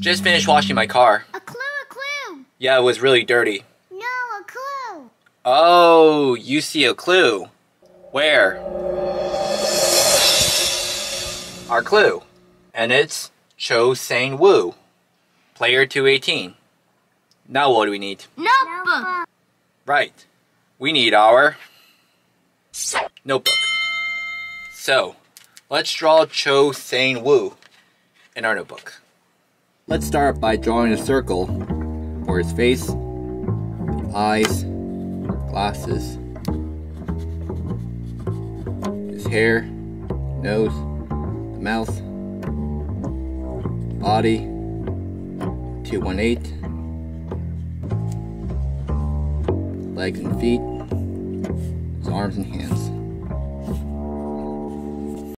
Just finished washing my car. A clue, a clue. Yeah, it was really dirty. No, a clue. Oh, you see a clue. Where? Our clue. And it's Cho Sang Woo. Player 218. Now what do we need? Notebook. Right. We need our notebook. So, let's draw Cho Sang Woo in our notebook. Let's start by drawing a circle for his face, eyes, glasses, his hair, nose, the mouth, body, 218, legs and feet, his arms and hands.